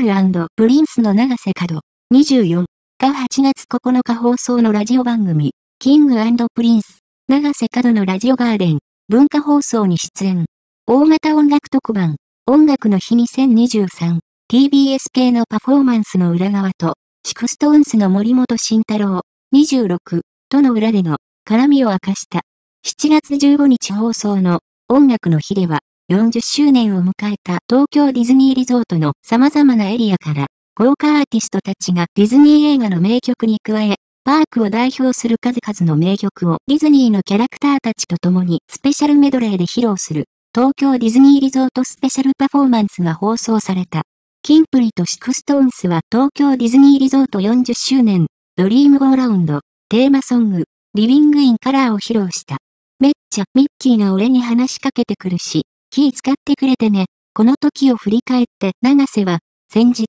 ングプリンスの永瀬廉。24が8月9日放送のラジオ番組、キングプリンス、永瀬廉のラジオガーデン、文化放送に出演。大型音楽特番、音楽の日2023、TBS 系のパフォーマンスの裏側と、 SixTONES の森本慎太郎、26、との裏での絡みを明かした。7月15日放送の音楽の日では、40周年を迎えた東京ディズニーリゾートの様々なエリアから、豪華アーティストたちがディズニー映画の名曲に加え、パークを代表する数々の名曲をディズニーのキャラクターたちと共にスペシャルメドレーで披露する東京ディズニーリゾートスペシャルパフォーマンスが放送された。キンプリと SixTONES は東京ディズニーリゾート40周年 Dream-Go-Round テーマソング Living in Color を披露した。めっちゃミッキーが俺に話しかけてくるし、気使ってくれてね。この時を振り返って、長瀬は、先日、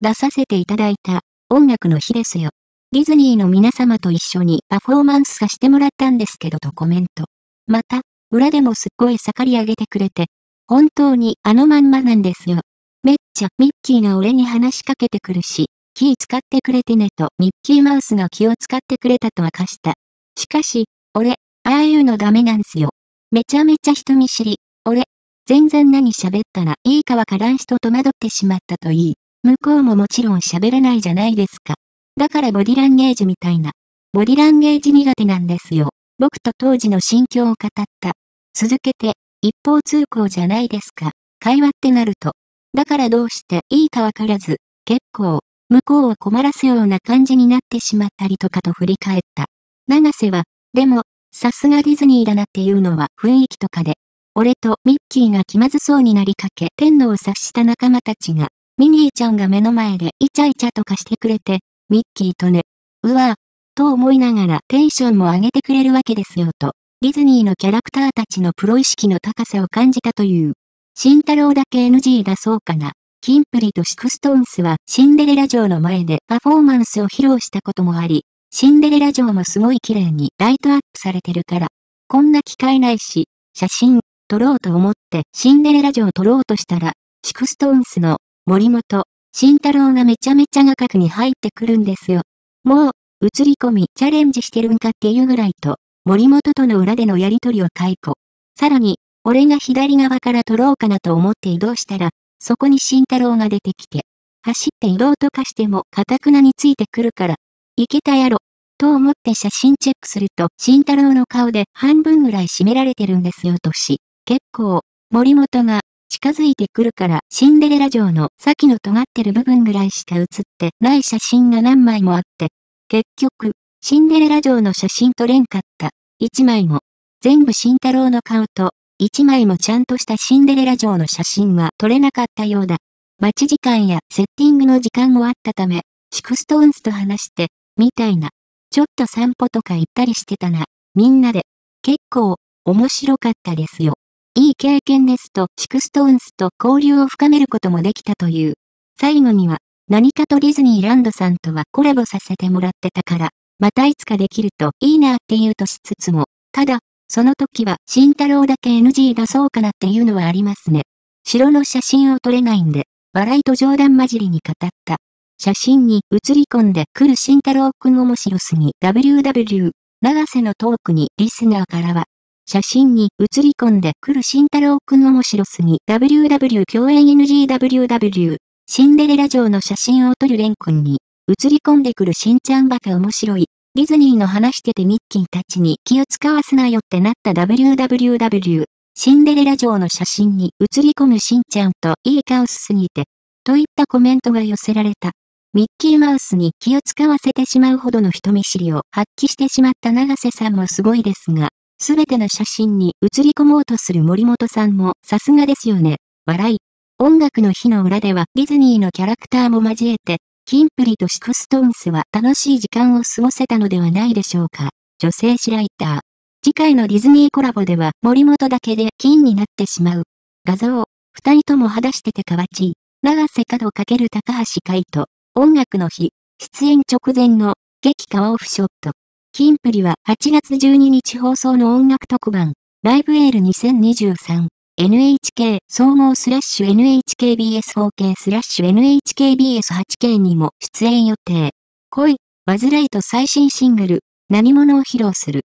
出させていただいた、音楽の日ですよ。ディズニーの皆様と一緒にパフォーマンスさせてもらったんですけどとコメント。また、裏でもすっごい盛り上げてくれて、本当にあのまんまなんですよ。めっちゃミッキーが俺に話しかけてくるし、気使ってくれてねとミッキーマウスが気を使ってくれたと明かした。しかし、俺、ああいうのダメなんすよ。めちゃめちゃ人見知り。俺、全然何喋ったらいいかわからん人戸惑ってしまったといい。向こうももちろん喋れないじゃないですか。だからボディランゲージみたいな。ボディランゲージ苦手なんですよ。僕と当時の心境を語った。続けて、一方通行じゃないですか。会話ってなると。だからどうしていいかわからず、結構、向こうを困らすような感じになってしまったりとかと振り返った。長瀬は、でも、さすがディズニーだなっていうのは雰囲気とかで、俺とミッキーが気まずそうになりかけ天皇を察した仲間たちが、ミニーちゃんが目の前でイチャイチャとかしてくれて、ミッキーとね、うわぁ、と思いながらテンションも上げてくれるわけですよと、ディズニーのキャラクターたちのプロ意識の高さを感じたという。慎太郎だけ NG 出そうかな。キンプリと SixTONES はシンデレラ城の前でパフォーマンスを披露したこともあり、シンデレラ城もすごい綺麗にライトアップされてるから、こんな機会ないし、写真、撮ろうと思ってシンデレラ城を撮ろうとしたら、 SixTONES の森本、慎太郎がめちゃめちゃ画角に入ってくるんですよ。もう、映り込みチャレンジしてるんかっていうぐらいと、森本との裏でのやりとりを解雇。さらに、俺が左側から撮ろうかなと思って移動したら、そこに慎太郎が出てきて、走って移動とかしても、かたくなについてくるから、いけたやろ、と思って写真チェックすると、慎太郎の顔で半分ぐらい締められてるんですよとし、結構、森本が近づいてくるからシンデレラ城の先の尖ってる部分ぐらいしか写ってない写真が何枚もあって、結局、シンデレラ城の写真撮れんかった。一枚も。全部慎太郎の顔と、一枚もちゃんとしたシンデレラ城の写真は撮れなかったようだ。待ち時間やセッティングの時間もあったため、 SixTONES と話して、みたいな。ちょっと散歩とか行ったりしてたな。みんなで。結構、面白かったですよ。いい経験ですと、 SixTONES と交流を深めることもできたという。最後には、何かとディズニーランドさんとはコラボさせてもらってたから、またいつかできるといいなって言うとしつつも、ただ、その時は慎太郎だけ NG 出そうかなっていうのはありますね。城の写真を撮れないんで、笑いと冗談交じりに語った。写真に映り込んでくる慎太郎くん面白すぎ WW 長瀬のトークにリスナーからは、写真に映り込んでくる慎太郎くん面白すぎ WW 共演 NGWW シンデレラ城の写真を撮るレン君に映り込んでくるしんちゃんバカ面白い。ディズニーの話しててミッキーたちに気を使わすなよってなった WWW シンデレラ城の写真に映り込むしんちゃんといい顔すぎて、といったコメントが寄せられた。ミッキーマウスに気を使わせてしまうほどの人見知りを発揮してしまった長瀬さんもすごいですが、すべての写真に映り込もうとする森本さんもさすがですよね。笑い。音楽の日の裏ではディズニーのキャラクターも交えて、キンプリと SixTONES は楽しい時間を過ごせたのではないでしょうか。女性誌ライター。次回のディズニーコラボでは森本だけ出禁になってしまう。画像。二人とも肌しててかわちい。永瀬廉×高橋海人。音楽の日、出演直前の激化オフショット。キンプリは8月12日放送の音楽特番、ライブエール2023 NHK 総合スラッシュ NHKBS4K スラッシュ NHKBS8K にも出演予定。恋、煩いと最新シングル、何者を披露する。